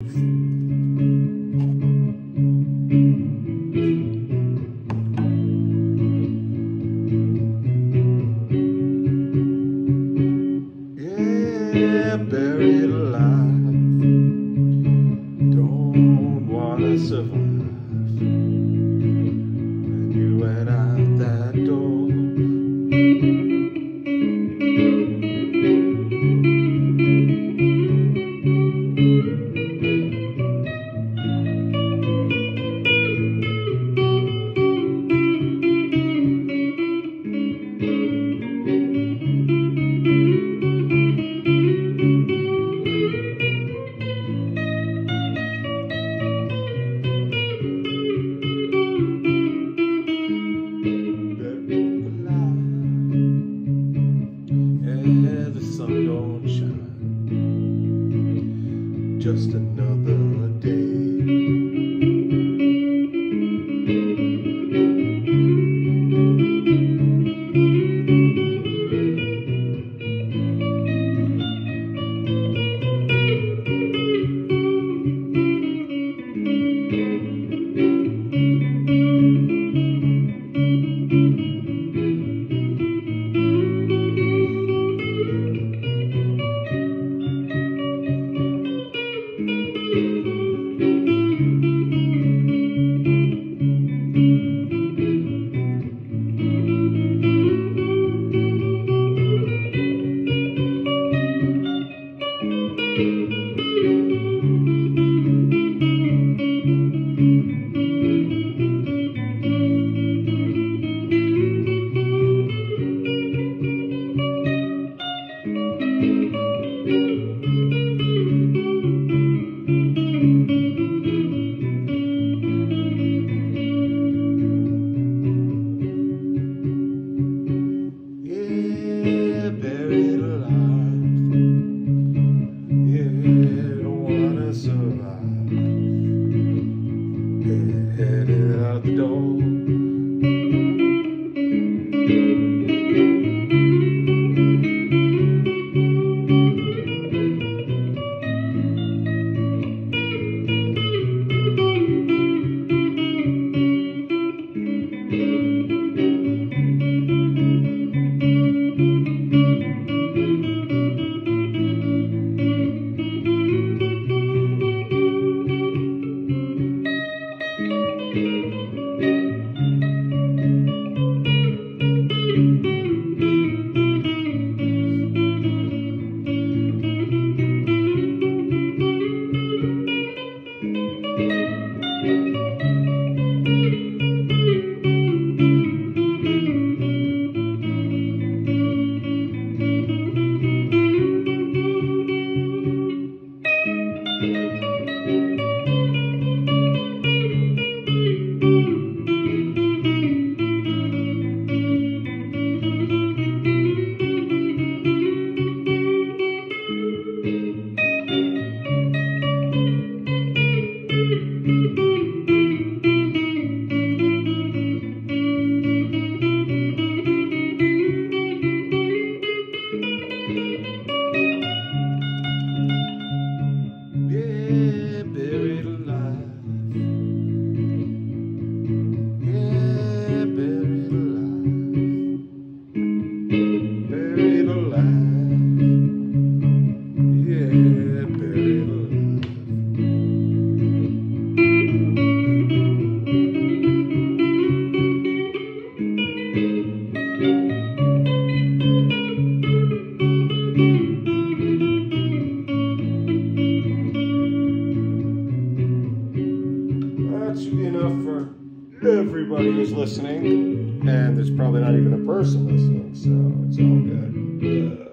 Yeah, buried alive. Don't wanna survive. Just another everybody who's listening. And there's probably not even a person listening, so it's all good.